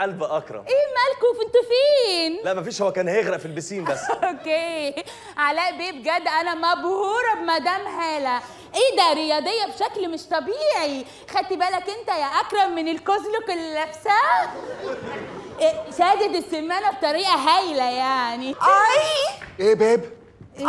قلب أكرم. إيه مالكوا؟ أنتوا فين؟ لا مفيش هو كان هيغرق في البسين بس. أوكي. علاء بيه بجد أنا مبهورة بمدام هالة. إيه ده؟ رياضية بشكل مش طبيعي. خدتي بالك أنت يا أكرم من الكزلك اللي لابساه؟ إيه، شادد السمانة بطريقة هايلة يعني. أي. إيه بيب اي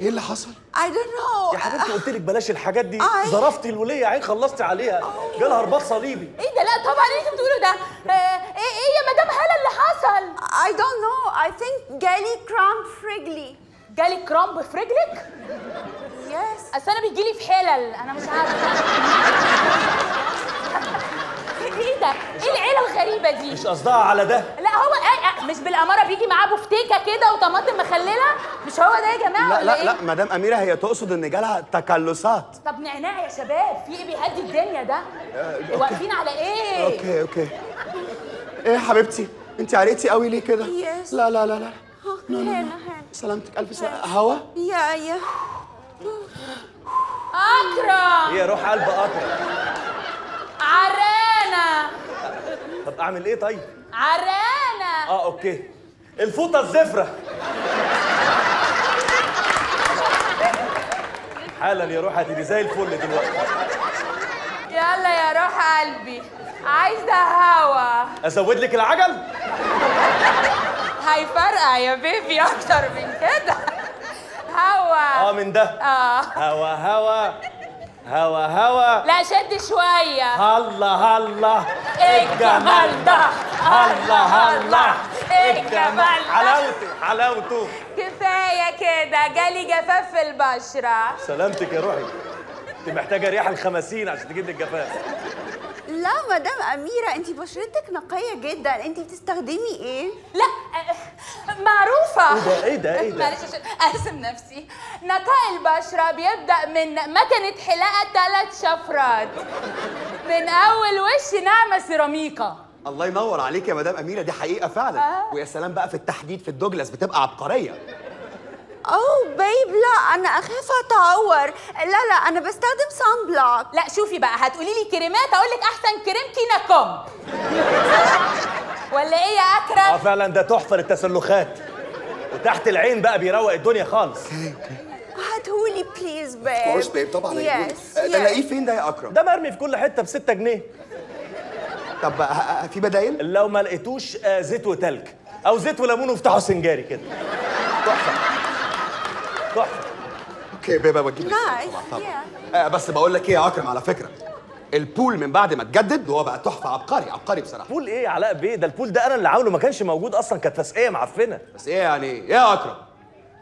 إيه اللي حصل؟ I don't know. يا حبيبتي قلت لك بلاش الحاجات دي. ظرفتي الولية يا عين خلصتي عليها. جالها رباط صليبي. إيه ده؟ لا طبعا إيه اللي بتقوله ده؟ آه، إيه إيه يا مدام هاله اللي حصل؟ I don't know. I think جالي cramp في رجلي. جالي كرامب في رجلك؟ Yes. أصل أنا بيجيلي في حلل. أنا مش عارفة. إيه ده. إيه العيلة الغريبة دي؟ مش قصدها على ده. لا هو آه آه مش بالأمارة بيجي معاه بفتيكه كده وطماطم مخللة؟ مش هو ده يا جماعة لا لا إيه؟ لا مدام أميرة هي تقصد إن جالها تكلسات. طب نعناع يا شباب في إيه بيهدي الدنيا ده؟ واقفين على إيه؟ Okay Okay. إيه يا حبيبتي؟ أنت عرقتي قوي ليه كده؟ Yes. لا لا لا لا. هنا هنا. سلامتك ألف سلامة. هوا؟ يا يا. أكرم. هي روح قلب أكرم. عرانه طب أعمل إيه طيب؟ عرانه آه okay. الفوطة الزفرة. حالا يا روح هتبقي زي الفل دلوقتي. يلا يا روح قلبي. عايزه هوا. أزود لك العجل؟ هيفرقع يا بيبي أكتر من كده. هوا. آه من ده. آه. هوا هوا. هوا هوا. لا شد شوية. هلا هلا. إيه الجمال ده هلا هلا الجمال ده حلاوته حلاوته. كفاية كده. جالي جفاف في البشرة. سلامتك يا روحي. أنت محتاجة ريحه الخمسين عشان تجيب لك جفاف. لا مدام أميرة أنت بشرتك نقية جدا. أنت بتستخدمي إيه؟ آه، معروفه إيه ده إيه ده إيه ده. معلش عشان أرسم نفسي. نقاء البشرة بيبدأ من مكنه حلاقة ثلاث شفرات. من أول وش ناعمه سيراميكا. الله ينور عليك يا مدام أميرة دي حقيقة فعلا. آه. ويا سلام بقى في التحديد في الدوجلاس بتبقى عبقرية. Oh babe لا أنا أخاف أتعور. لا لا أنا بستخدم sunblock لا شوفي بقى هتقولي لي كريمات أقول لك أحسن كريم كينا كوم. ولا إيه يا آه اكرم فعلا ده تحفة للتسلخات. وتحت العين بقى بيروق الدنيا خالص. هاتهولي please babe, of course babe طبعا yes ده الاقيه فين؟ ده يا أكرم. ده مرمي في كل حتة ب 6 جنيه. طب ه- ه- في بدايل؟ لو ما لقيتوش آه، زيت وتلج. أو زيت وليمون وافتحوا سنجاري كده. تحفة. تحفة. Okay baby بجيب آه بس بقول لك إيه يا أكرم على فكرة. ال pool من بعد ما اتجدد هو بقى تحفة عبقري عبقري بصراحة. Pool إيه يا علاء بيه؟ ده ال pool ده أنا اللي عامله ما كانش موجود أصلا كانت تسقية معفنة. بس إيه يعني؟ إيه يا أكرم؟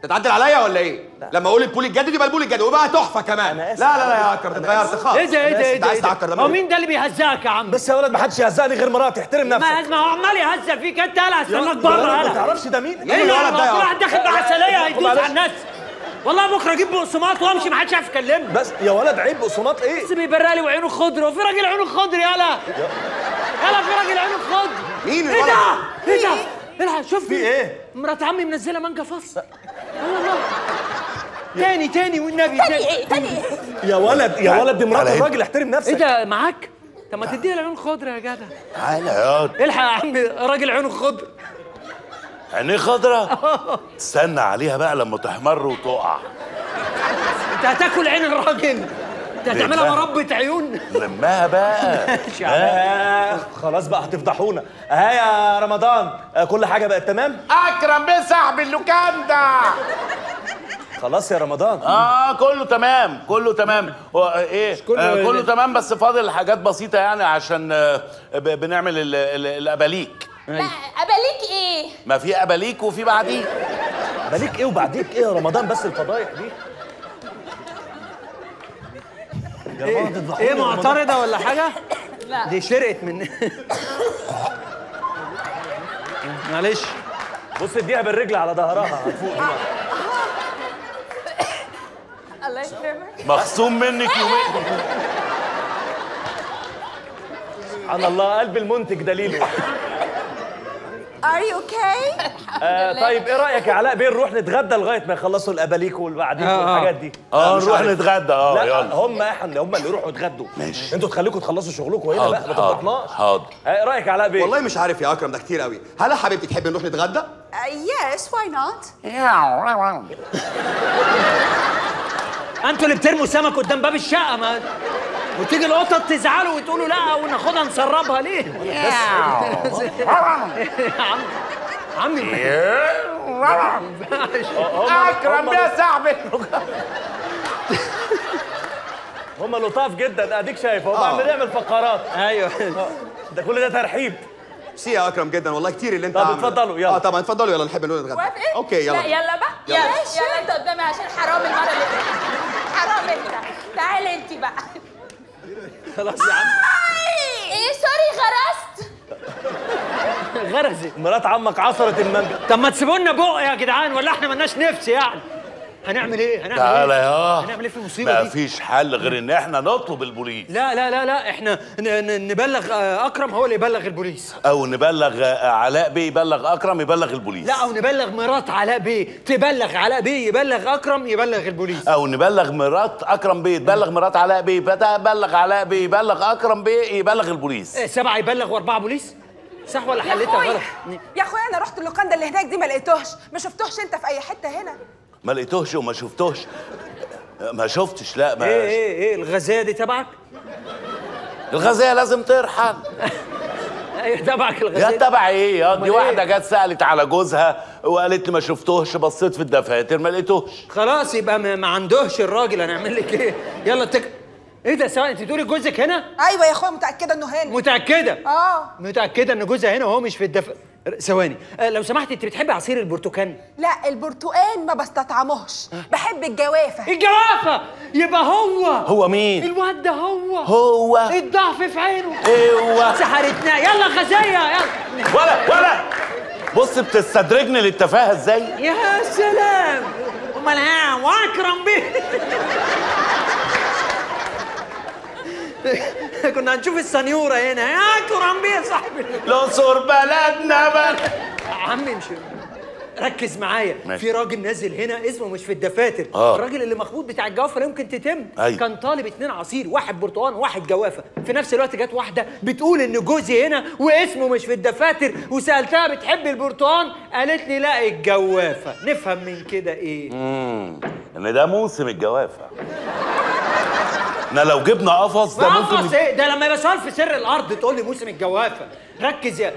تتعدل عليا ولا إيه؟ لما أقول ال pool اتجدد يبقى ال pool اتجدد وبقى تحفة كمان. لا. لا لا يا أكرم اتغيرت خالص. إيه ده إيه ده إيه انت ده, عايز إيه ده؟ تعكر ده هو مين ده اللي بيهزقك يا عم؟ بس يا ولد ما حدش يهزقني غير مراتي احترم ما نفسك. هز- ما هو عمال يهزق فيك انت يلا استناك يا بره ولد ما تعرفش ده مين؟ مين إيه الولد؟ ده يا عم؟ واحد داخل بعسلية هيدوس. على الناس. والله بكرة أجيب بقسماط وأمشي ما حدش عارف يكلمني. بس يا ولد عيب بقسماط إيه؟ بس بيبرق وعينه خضر وفي راجل عينه خضر يلا. يلا في راجل عينه خضر مين إيه الولد؟ ده؟ إيه ده؟ الحق شوف في إيه؟ مرات عمي منزله مانجا فص. الله الله تاني تاني والنبي تاني تاني. إيه تاني. إيه يا ولد يا ولد دي مرات إيه؟ الراجل احترم نفسك. إيه ده معاك؟ طب ما تديها العيون خضر يا جدع. تعالى يا الحق يا عم راجل عينه خضر عينيه خضرة. استنى عليها بقى لما تحمر وتقع. انت هتاكل عين الراجل. انت هتعملها؟ مربة عيون. لمها بقى. ماشي. آه خلاص بقى هتفضحونا. ها يا رمضان آه كل حاجة بقت تمام؟ أكرم بيه صاحب اللوكاندا. خلاص يا رمضان. آه كله تمام كله تمام. هو إيه؟ كله آه ال- كله تمام بس فاضل حاجات بسيطة يعني عشان آه بنعمل ال- ال- الأباليك. لا أباليك إيه؟ ما في أباليك وفي بعديك. بالك إيه وبعديك إيه؟ يا رمضان بس الفضايح دي. يا رمضان تفضحوني إيه رمضان. معترضة ولا حاجة؟ لا. دي شرقت من معلش. بص اديها بالرجل على ظهرها. هتفوق دلوقتي الله يكرمك. مخصوم منك يومين. سبحان الله قلب المنتج دليله. Are you okay? آه طيب إيه رأيك يا علاء بيه نروح نتغدى لغاية ما يخلصوا الأباليك والبعديك آه، آه. والحاجات دي آه نروح. نتغدى آه لا يلا هم إحنا هم اللي يروحوا يتغدوا ماشي. أنتوا تخليكم تخلصوا شغلكم هنا بقى ما تضغطناش حاضر. إيه رأيك يا علاء بيه والله مش عارف يا أكرم ده كتير قوي هل يا حبيبتي تحبي نروح نتغدى yes, why not? أنتوا اللي بترموا سمك قدام باب الشقة ما وتيجي القطط تزعلوا وتقولوا لا وناخدها نسربها ليه؟ عمي. أكرم يا صاحبي هم لطاف جدا أديك شايف هم آه. عم بنعمل فقرات أيوه ده كل ده ترحيب سي يا أكرم جدا والله كتير اللي أنت طب. اتفضلوا، يلا. آه طبعا اتفضلوا يلا نحب نروح نتغدى؟ Okay يلا لا يلا بقى يلا. يلا أنت قدامي عشان حرام المرة اللي فاتت حرام أنت تعال أنت بقى خلاص يا عم. إيه sorry غرست. غرزت مرات عمك عصرت المانجا طب ما تسيبوا لنا بق يا جدعان ولا إحنا مالناش نفس يعني. هنعمل إيه؟ هنعمل تعالى إيه؟ يا. هنعمل إيه في المصيبة دي؟ فيش حل غير إن إحنا نطلب البوليس. لا لا لا لا إحنا ن- ن- نبلغ آه، أكرم هو اللي يبلغ البوليس. أو نبلغ آه، علاء بيه يبلغ أكرم يبلغ البوليس. لا أو نبلغ مرات علاء بيه. تبلغ علاء بيه يبلغ أكرم يبلغ البوليس. أو نبلغ مرات أكرم بيه تبلغ مرات علاء بيه. بلغ علاء بيه يبلغ أكرم بيه يبلغ البوليس. آه، سبعة يبلغ واربعه بوليس؟ صح ولا يا حليتها غلط؟ يا أخويا أنا رحت اللوكاندا اللي هناك دي ما لقيتوش ما شفتوش أنت في أي حتة هنا؟ ما لقيتوش وما شفتوش ما شفتش لا ما إيه إيه إيه الغزاية دي تبعك؟ الغزاله لازم ترحل أيوه تبعك يا الغزايه تبع إيه يا دي أمال واحدة إيه؟ جت سألت على جوزها وقالت لي ما شفتوش بصيت في الدفاتر ما لقيتوش خلاص يبقى ما, ما عندهش الراجل هنعمل لك إيه؟ يلا تك إيه ده سواء أنت تقولي جوزك هنا؟ أيوه يا أخويا متأكدة إنه هنا متأكدة؟ آه متأكدة إن جوزها هنا وهو مش في الدفء ثواني. آه، لو سمحتي انت بتحبي عصير البرتقال؟ لا البرتقال ما بستطعمهش. بحب الجوافة. الجوافة! يبقى هو! هو مين؟ الواد ده هو! هو. الضعف في عينه! هو. سحرتنا. يلا غزايه يلا. ولا ولا. بص بتستدرجني للتفاهة إزاي؟ يا سلام! أمال ها واكرم بيه! كنا هنشوف السنيورة هنا. يا اكرم بيه يا صاحبي. الاقصر بلدنا بل عمي مش ركز معايا. ماشي. في راجل نازل هنا اسمه مش في الدفاتر. آه. الراجل اللي مخبوط بتاع الجوافة لا يمكن تتم. أيوة. كان طالب اتنين عصير واحد برتقال وواحد جوافة. في نفس الوقت جت واحدة بتقول إن جوزي هنا واسمه مش في الدفاتر. وسألتها بتحب البرتقال؟ قالت لي لا الجوافة. نفهم من كده إيه؟ امم إن ده موسم الجوافة. إحنا لو جبنا قفص ده قفص ممكن إيه ده لما يبقى سؤال في سر الأرض تقول لي موسم الجوافة ركز يا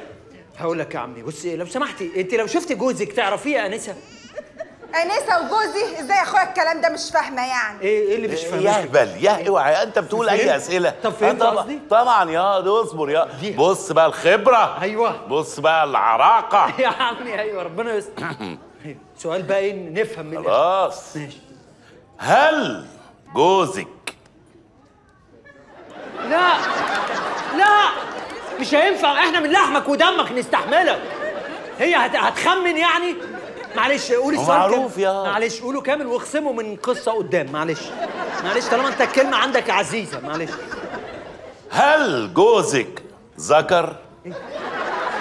هقول لك يا عمي بصي لو سمحتي أنت لو شفتي جوزك تعرفيه يا أنسة أنسة وجوزي إزاي يا أخويا الكلام ده مش فاهمة يعني إيه إيه اللي مش فاهمه يهبل يا أوعى أنت بتقول؟ أي أسئلة طب فهمت آه طبعا- قصدي؟ طبعا يا اصبر يا. بص بقى الخبرة أيوة. بص بقى العراقة يا عمي أيوه ربنا يستر. سؤال بقى إيه نفهم من. خلاص ماشي هل جوزك لا! لا! مش هينفع إحنا من لحمك ودمك نستحملك. هي هت... هتخمن يعني؟ معلش قولي هو السؤال معروف. يا- معلش قوله كامل واخصمه من قصة قدام معلش. معلش طالما انت الكلمة عندك عزيزة معلش. هل جوزك ذكر؟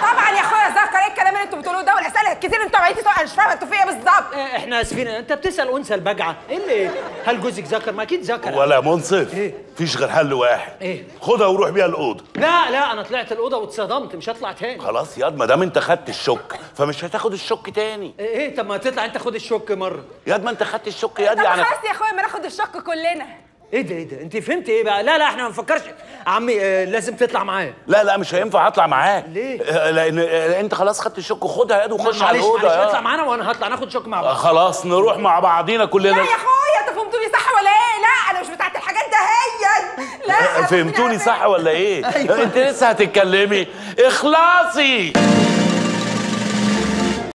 طبعا يا اخويا ذكر إيه الكلام اللي أنتوا بتقولوه ده والاسئله الكتير اللي أنتوا عمالين تسالوا أنا مش فاهمة أنتوا في إيه بالظبط. آه، إحنا آسفين. أنت بتسأل أنثى البجعة. إيه اللي هل جوزك ذكر؟ ما أكيد ذكر. ولا منصف إيه؟ فيش غير حل واحد. إيه؟ خدها وروح بيها الأوضة. لا لا أنا طلعت الأوضة واتصدمت مش هطلع تاني. خلاص ياض ما دام أنت خدت الشك فمش هتاخد الشك تاني. إيه إيه طب ما تطلع أنت خد الشك مرة. ياض ما أنت خدت الشك ياض يعني خلاص يا أخويا ما ناخد الشك كلنا. إيه ده إيه ده انت فهمت إيه بقى؟ لا لا إحنا ما نفكرش. عمي آه لازم تطلع معايا. لا لا مش هينفع اطلع معاك ليه؟ آه، لأن آه، انت خلاص خدت الشك خدها ياض وخش على الأوضة. معلش يا. اطلع معانا وأنا هطلع ناخد شك مع آه، بعض. خلاص نروح مع بعضينا كلنا. لا يا اخويا أنتوا فهمتوني صح ولا إيه؟ لا أنا مش بتاعت الحاجات ده هي. لا فهمتوني صح ولا إيه؟ أيوة. انت لسه هتتكلمي. اخلاصي.